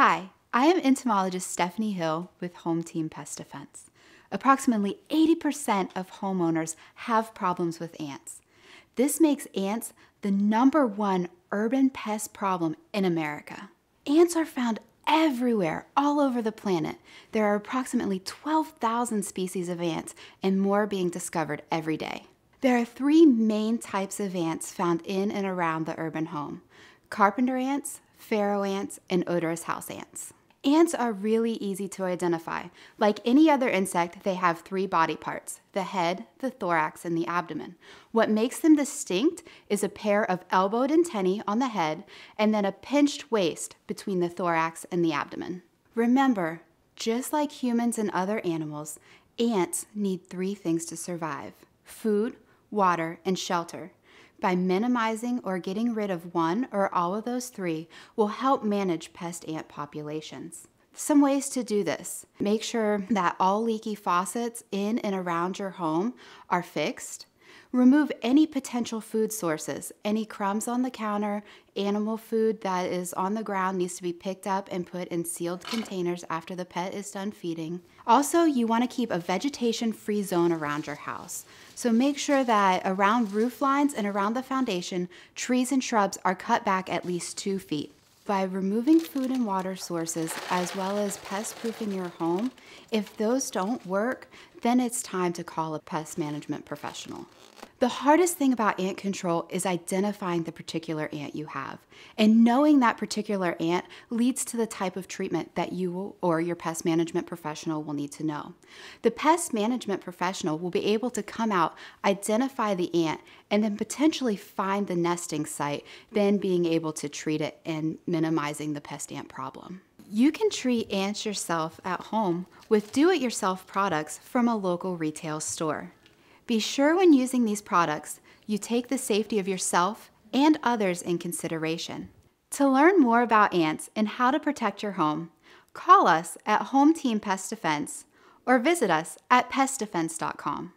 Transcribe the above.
Hi, I am entomologist Stephanie Hill with Home Team Pest Defense. Approximately 80% of homeowners have problems with ants. This makes ants the number one urban pest problem in America. Ants are found everywhere, all over the planet. There are approximately 12,000 species of ants and more being discovered every day. There are three main types of ants found in and around the urban home carpenter ants, pharaoh ants, and odorous house ants. Ants are really easy to identify. Like any other insect, they have three body parts the head, the thorax, and the abdomen. What makes them distinct is a pair of elbowed antennae on the head and then a pinched waist between the thorax and the abdomen. Remember, just like humans and other animals, ants need three things to survive food, water, and shelter. By minimizing or getting rid of one or all of those three will help manage pest ant populations. Some ways to do this. Make sure that all leaky faucets in and around your home are fixed. Remove any potential food sources. Any crumbs on the counter, animal food that is on the ground needs to be picked up and put in sealed containers after the pet is done feeding. Also, you want to keep a vegetation free zone around your house. So make sure that around roof lines and around the foundation, trees and shrubs are cut back at least two feet. By removing food and water sources as well as pest proofing your home, if those don't work, then it's time to call a pest management professional. The hardest thing about ant control is identifying the particular ant you have. And knowing that particular ant leads to the type of treatment that you or your pest management professional will need to know. The pest management professional will be able to come out, identify the ant, and then potentially find the nesting site, then being able to treat it and minimizing the pest ant problem. You can treat ants yourself at home with do it yourself products from a local retail store. Be sure when using these products, you take the safety of yourself and others in consideration. To learn more about ants and how to protect your home, call us at Home Team Pest Defense or visit us at pestdefense.com.